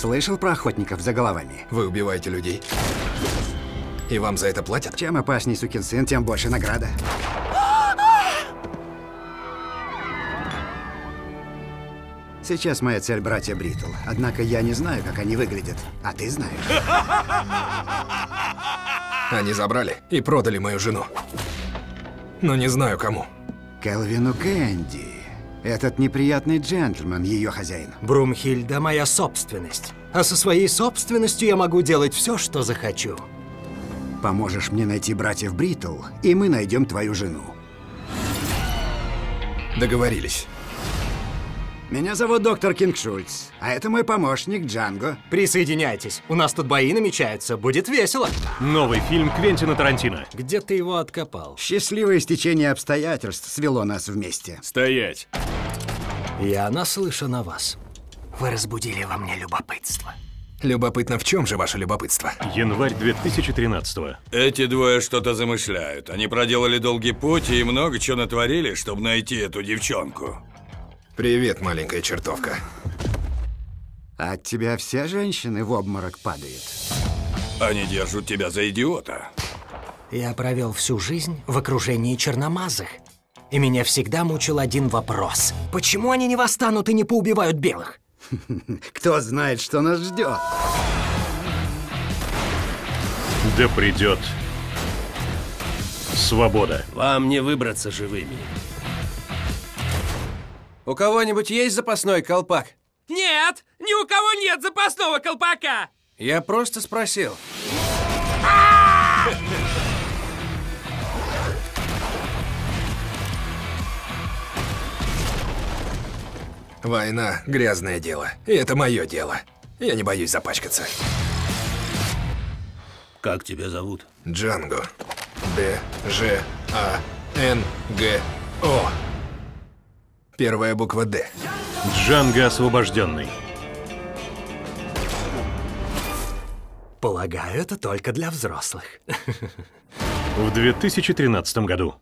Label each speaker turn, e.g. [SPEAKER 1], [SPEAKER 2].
[SPEAKER 1] Слышал про охотников за головами?
[SPEAKER 2] Вы убиваете людей. И вам за это платят?
[SPEAKER 1] Чем опасней сукин сын, тем больше награда. Сейчас моя цель братья Бритл. Однако я не знаю, как они выглядят. А ты знаешь.
[SPEAKER 2] Они забрали и продали мою жену. Но не знаю кому.
[SPEAKER 1] Келвину Кэнди. Этот неприятный джентльмен, ее хозяин.
[SPEAKER 3] Брумхильда – моя собственность. А со своей собственностью я могу делать все, что захочу.
[SPEAKER 1] Поможешь мне найти братьев Бритл, и мы найдем твою жену.
[SPEAKER 2] Договорились.
[SPEAKER 1] Меня зовут доктор Кинг Шульц, а это мой помощник Джанго.
[SPEAKER 3] Присоединяйтесь. У нас тут бои намечаются. Будет весело.
[SPEAKER 4] Новый фильм Квентина Тарантино.
[SPEAKER 3] Где ты его откопал?
[SPEAKER 1] Счастливое стечение обстоятельств свело нас вместе.
[SPEAKER 4] Стоять.
[SPEAKER 3] Я наслышан о вас. Вы разбудили во мне любопытство.
[SPEAKER 2] Любопытно, в чем же ваше любопытство?
[SPEAKER 4] Январь 2013 -го.
[SPEAKER 5] Эти двое что-то замышляют. Они проделали долгий путь и много чего натворили, чтобы найти эту девчонку.
[SPEAKER 2] Привет, маленькая чертовка.
[SPEAKER 1] От тебя все женщины в обморок падают.
[SPEAKER 5] Они держат тебя за идиота.
[SPEAKER 3] Я провел всю жизнь в окружении черномазых. И меня всегда мучил один вопрос. Почему они не восстанут и не поубивают белых?
[SPEAKER 1] Кто знает, что нас ждет?
[SPEAKER 4] Да придет свобода.
[SPEAKER 6] Вам не выбраться живыми.
[SPEAKER 7] У кого-нибудь есть запасной колпак?
[SPEAKER 8] Нет, ни у кого нет запасного колпака.
[SPEAKER 7] Я просто спросил.
[SPEAKER 2] Война – грязное дело. И это мое дело. Я не боюсь запачкаться.
[SPEAKER 6] Как тебя зовут?
[SPEAKER 2] Джанго. Д, Ж, А, Н, Г, О. Первая буква Д.
[SPEAKER 4] Джанго освобожденный.
[SPEAKER 3] Полагаю, это только для взрослых.
[SPEAKER 4] В 2013 году.